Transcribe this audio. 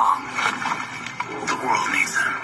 The world needs them.